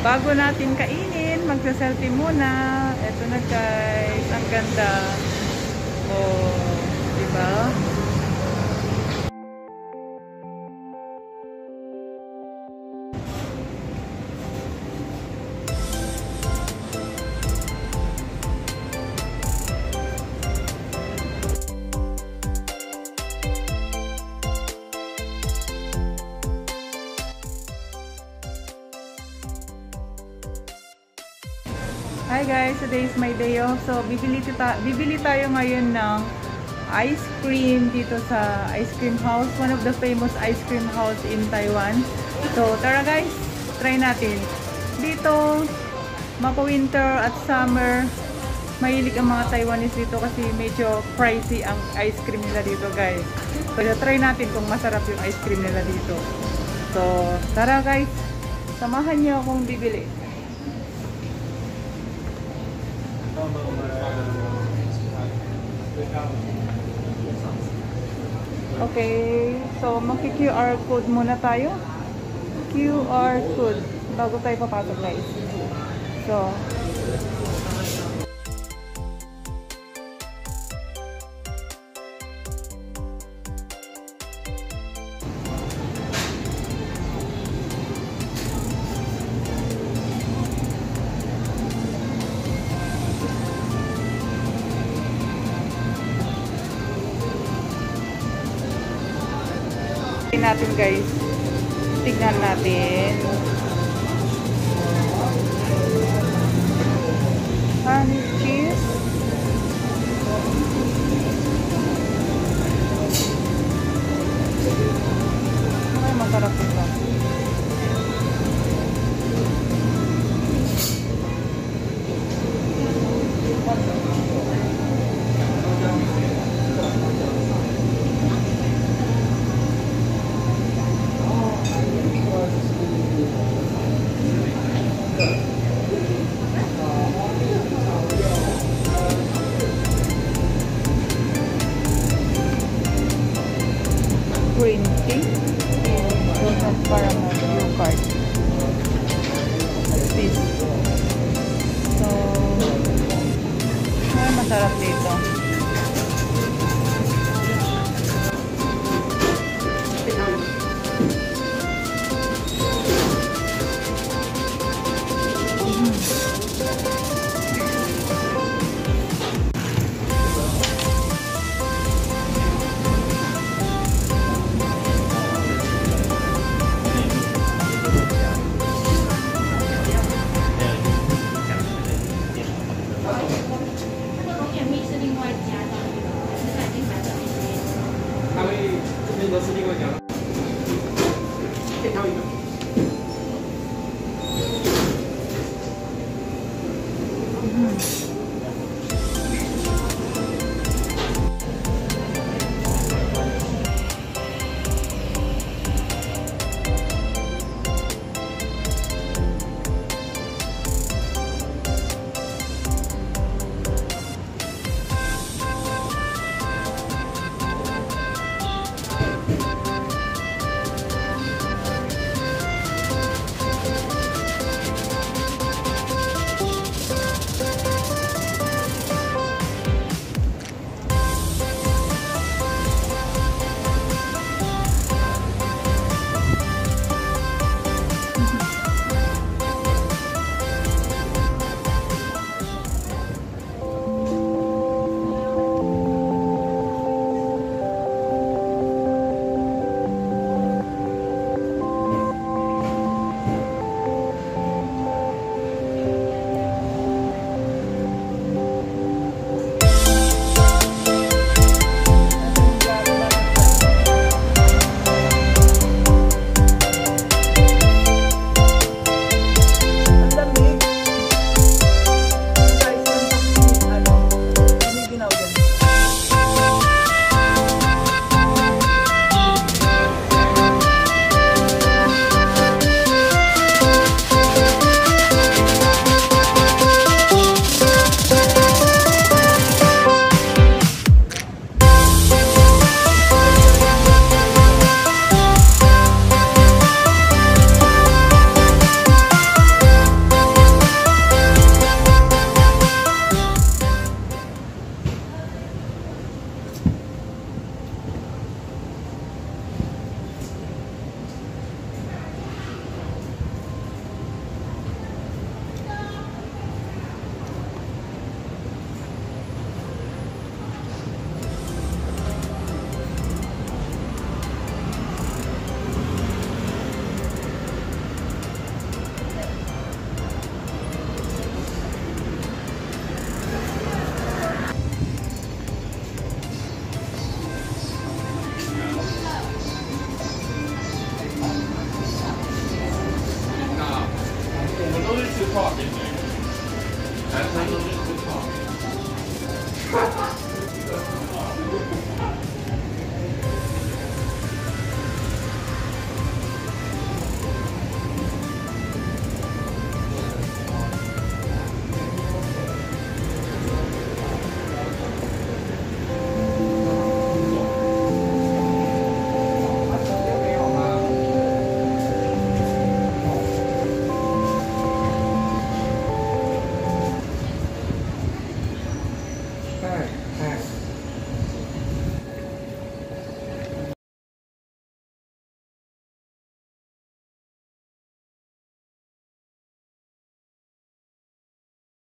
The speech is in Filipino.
bago natin kainin, magsa-selfie muna. Ito na guys, ang ganda. Oh, di ba? Hi guys, today is my day off. So, bibili, ta bibili tayo ngayon ng ice cream dito sa ice cream house. One of the famous ice cream house in Taiwan. So, tara guys, try natin. Dito, mapa-winter at summer, mahilig ang mga Taiwanese dito kasi medyo pricey ang ice cream nila dito guys. So, try natin kung masarap yung ice cream nila dito. So, tara guys, samahan niyo akong bibili. Okay, so maki-QR code muna tayo. QR code bago tayo papasok guys. So, Tingnan natin guys. Tignan natin. Honey donut caramel yogurt this so ay masarap dito